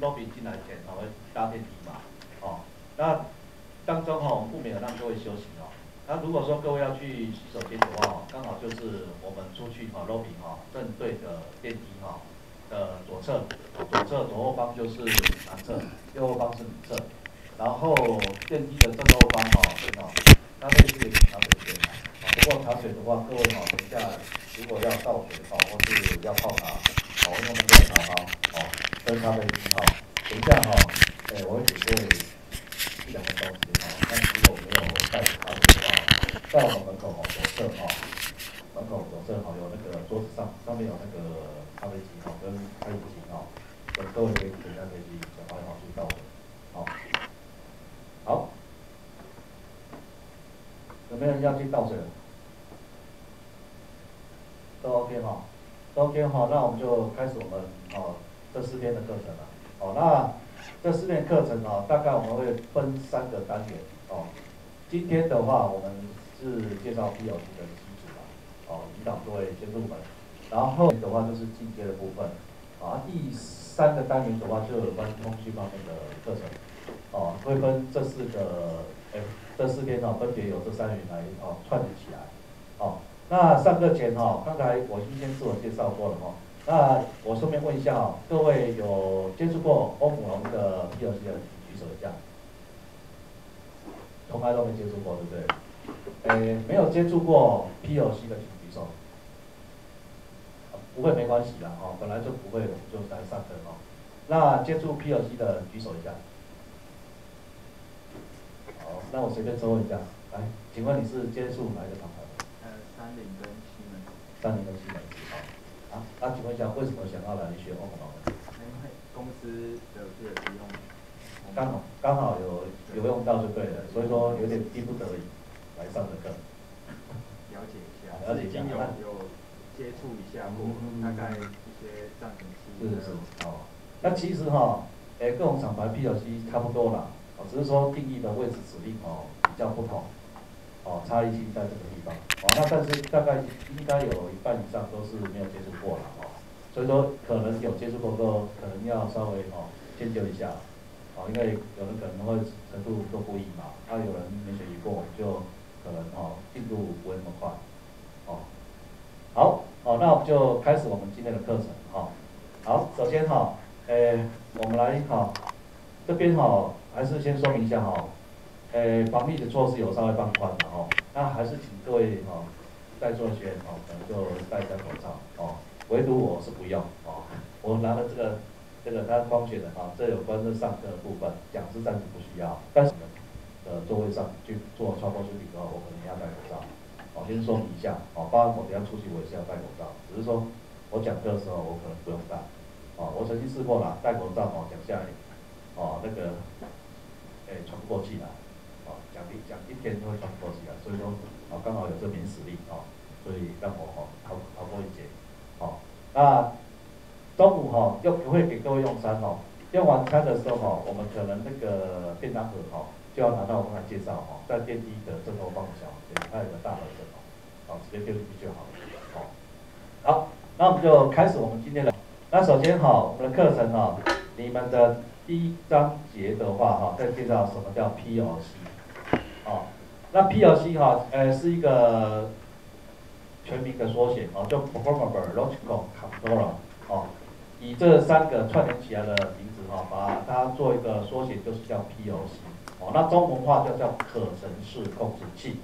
lobby 进来前，哦，会搭电梯嘛，哦，那当中哈，我们不免让各位休息哦。那如果说各位要去洗手间的话，刚好就是我们出去哈，lobby 哈，正对的电梯哈的左侧，左侧左后方就是男厕，右后方是女厕，然后电梯的正后方哈，哦，那边是茶水间啊。不过茶水的话，各位哈，等一下如果要倒水哈，或是要泡茶，好，用那个茶包，哦，跟咖啡机哈，等一下哈，哎，我会准备一两个东西哈，那如果没有带茶水的话，在我们门口哈，左侧哈，门口左侧哈有那个桌子上上面有那个咖啡机哈，跟咖啡机哈，各位可以等下可以赶快哈去倒水，好，好，有没有人要去倒水？都 OK 哈，都 OK 哈，那我们就开始我们哦这四天的课程了。哦，那这四天课程啊，大概我们会分三个单元哦。今天的话，我们是介绍 P L C 的基础嘛，哦，引导各位先入门。然后的话就是进阶的部分。啊，第三个单元的话就有关通讯方面的课程。哦，会分这四个，哎，这四天哦，分别有这三元来哦串联起来。哦。那上课前哈，刚才我已经先自我介绍过了哈。那我顺便问一下哦，各位有接触过欧姆龙的 P L C 的举手一下，从来都没接触过，对不对？诶，没有接触过 P L C 的请举手。不会没关系的哦，本来就不会，就来上课哦。那接触 P L C 的举手一下。好，那我随便抽一下，来，请问你是接触哪一个厂牌？三菱跟西门子，三菱跟西门子，好，啊，那请问一下，为什么想要来学欧盟龙？因为公司的这个用，刚好刚好有有用到就对了，所以说有点逼不得已来上的课。了解一下，了解一下，有有接触一下过，大概一些暂停期。是是，哦，那其实哈，诶，各种厂牌 P L C 差不多啦，哦，只是说定义的位置指令哦比较不同。哦，差异性在这个地方，哦，那但是大概应该有一半以上都是没有接触过了，哦，所以说可能有接触过都可能要稍微哦迁就一下，哦，因为有人可能会程度都不一嘛，那有人没学习过就可能哦进度不会那么快，哦，好，哦，那我们就开始我们今天的课程，哈，好，首先哈，诶，我们来哈，这边哈还是先说明一下哈。诶，防疫的措施有稍微放宽了哦，那还是请各位哦，在座学员哦，可能就戴一下口罩哦，唯独我是不用哦，我拿了这个这个它光学的哈，这有关这上课的部分，讲师暂时不需要，但是呃座位上去做超波视频的话，我可能要戴口罩，哦，先说明一下哦，包括我等下出去我也是要戴口罩，只是说我讲课的时候我可能不用戴，哦，我曾经试过了戴口罩哦讲下来，哦那个诶喘不过气来。讲一讲一天就会喘过气来，所以说哦刚好有这名实力哦，所以让我哦逃逃过一劫，哦，那中午哈又不会给各位用餐哦，用晚餐的时候哈，我们可能那个便当盒哈就要拿到我刚才介绍哈，在电梯的正后方小，它有个大盒子哦，好直接丢进去就好了，好，好，那我们就开始我们今天的，那首先哈我们的课程哈，你们的第一章节的话哈，在介绍什么叫 PLC。哦，那 PLC 哈，呃，是一个全名的缩写哦，叫 Programmable Logical Controller 哦，以这三个串联起来的名字哈，把它做一个缩写，就是叫 PLC 哦。那中文化就叫可程式控制器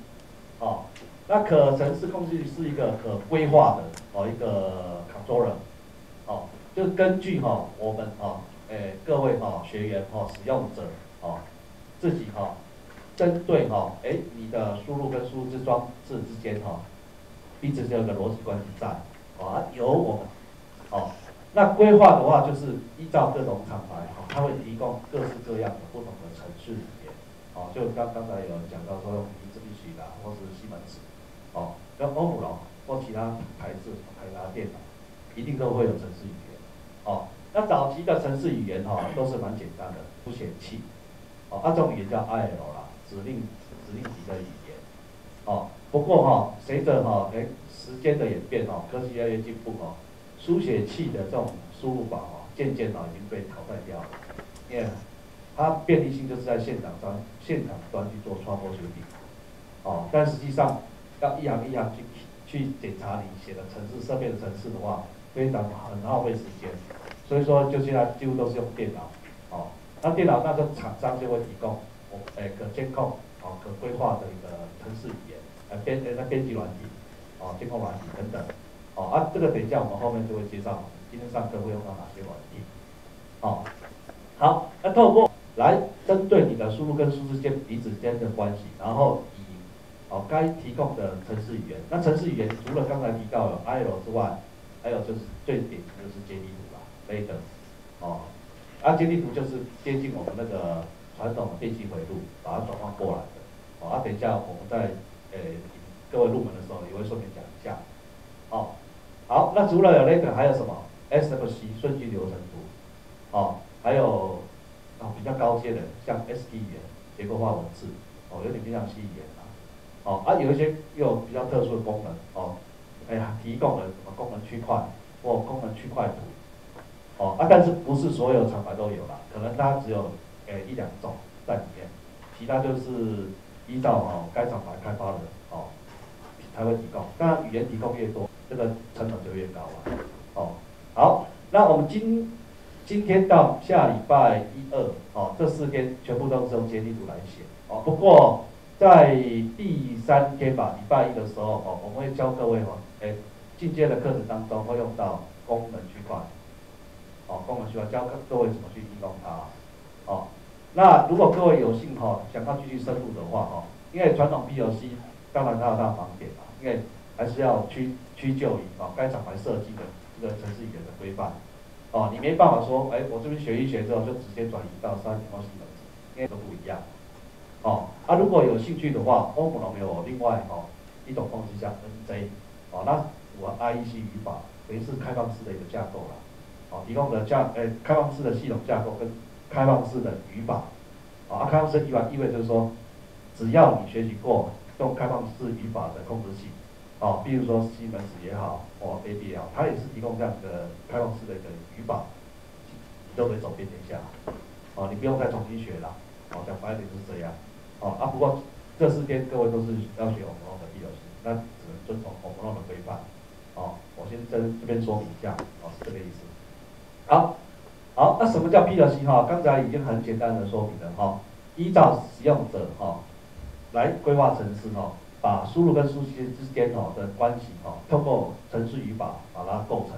哦。那可程式控制器是一个可规划的哦一个 controller 哦，就根据哈我们哈，诶各位哈学员哈使用者哦自己哈。针对哈，哎，你的输入跟输入之装置之间哈，一直有个逻辑关系在，啊，由我们，哦，那规划的话就是依照各种厂牌哈，它会提供各式各样的不同的程序语言，哦，就刚刚才有人讲到说用名字必须的，或是西门子，哦，跟欧姆龙或其他牌子台达电脑，一定都会有程式语言，哦，那早期的程式语言哈都是蛮简单的，不显器，哦，那种语言叫 IL 啦。指令指令级的语言，哦，不过哈，随着哈哎时间的演变哦，科技越来越进步哦，书写器的这种输入法哦，渐渐哦已经被淘汰掉了，因为它便利性就是在现场端现场端去做传播决定，哦，但实际上要一行一行去去检查你写的程式设备的程式的话，非常很耗费时间，所以说就现在几乎都是用电脑，哦，那电脑那个厂商就会提供我诶可监控哦可规划的一个程式语言，呃编诶那编辑软体，哦监控软体等等，哦啊这个等一下我们后面就会介绍，今天上课会用到哪些软体，哦，好，那透过来针对你的输入跟输出间彼此间的关系，然后以哦该提供的程式语言，那程式语言除了刚才提到的 I L 之外，还有就是最典型的是接地图啦，Ladder，哦，啊接地图就是接近我们那个传统的电气回路，把它转换过来的，哦啊等一下我们在呃各位入门的时候也会顺便讲一下，哦，好，那除了有那个还有什么？S F C 顺序流程图，哦，还有。啊，比较高阶的，像 ST 语言、结构化文字，哦，有点偏向 C 语言啊，哦，啊，有一些又比较特殊的功能，哦，哎呀，提供了什么功能区块或功能区块图，哦，啊，但是不是所有厂牌都有啦，可能它只有诶一两种在里面，其他就是依照哦该厂牌开发的哦才会提供，当然语言提供越多，这个成本就越高了，哦，好，那我们今今天到下礼拜一二，哦，这四天全部都是用接地图来写，哦，不过在第三天吧，礼拜一的时候，哦，我们会教各位哦，哎，进阶的课程当中会用到功能区块，哦，功能区块教各位怎么去应用它，哦，那如果各位有幸哈，想要继续深入的话，哈，因为传统 PLC 当然它有它的盲点啊，因为还是要屈屈就于啊该厂牌设计的这个程式语言的规范。哦，你没办法说，哎，我这边学一学之后就直接转移到三点或四等因为都不一样。哦，啊，如果有兴趣的话，欧姆龙有另外哦一种方式叫 NJ，哦，那我 IEC 语法等于是开放式的一个架构了，哦，提供的架，哎，开放式的系统架构跟开放式的语法，啊，开放式语法意味就是说，只要你学习过用开放式语法的控制器。啊，比如说西门子也好，或 A B L，它也是提供这样的开放式的一个语法，你都可以走遍天下。啊，你不用再重新学了。啊，讲白一点就是这样。啊啊，不过这四天各位都是要学我们的 P L C，那只能遵从我们的规范。啊，我先在这边说明一下，啊是这个意思。好，好，那什么叫 P L C 哈？刚才已经很简单的说明了哈，依照使用者哈来规划程式哈。把输入跟输出之间哦的关系哦，透过程式语法把它构成，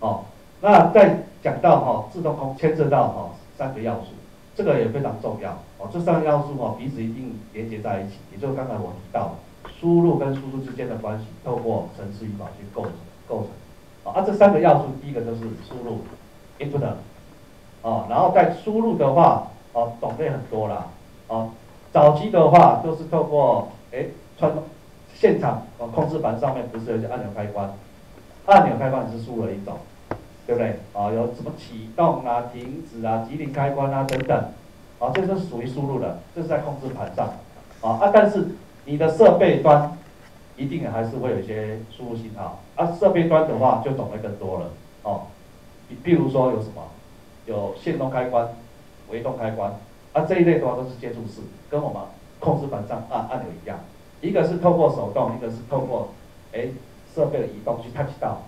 哦，那再讲到哈自动控牵涉到哈三个要素，这个也非常重要哦，这三个要素哦彼此一定连接在一起，也就是刚才我提到的输入跟输出之间的关系，透过程式语法去构成构成，啊这三个要素第一个就是输入 input，哦，然后在输入的话哦种类很多啦，哦早期的话都是透过哎。传现场哦，控制盘上面不是有些按钮开关，按钮开关是输入了一种，对不对？啊，有什么启动啊、停止啊、急停开关啊等等，啊，这是属于输入的，这是在控制盘上，啊啊，但是你的设备端一定还是会有一些输入信号，啊，设备端的话就种类更多了，哦，比比如说有什么，有线动开关、微动开关，啊这一类的话都是接触式，跟我们控制板上按按钮一样。一个是透过手动，一个是透过哎设备的移动去 touch 到，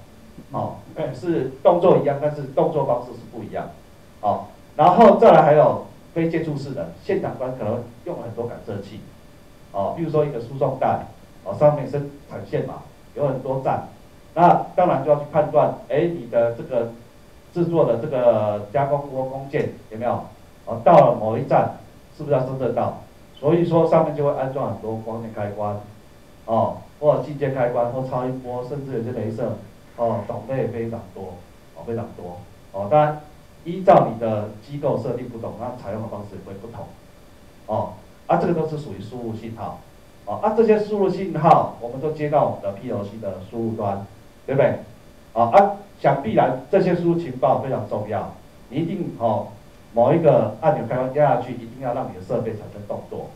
哦，是动作一样，但是动作方式是不一样，哦，然后再来还有非接触式的，现场端可能用了很多感测器，哦，比如说一个输送带，哦上面是产线嘛，有很多站，那当然就要去判断，哎你的这个制作的这个加工或工件有没有，哦到了某一站是不是要侦测到？所以说上面就会安装很多光电开关，哦，或者进阶开关，或超音波，甚至有些镭射，哦，种类非常多，哦，非常多，哦，当然依照你的机构设定不同，那采用的方式也会不同，哦，啊，这个都是属于输入信号，哦，啊，这些输入信号我们都接到我们的 PLC 的输入端，对不对？啊，啊，想必然这些输入情报非常重要，你一定哦。某一个按钮开关压下去，一定要让你的设备产生动作，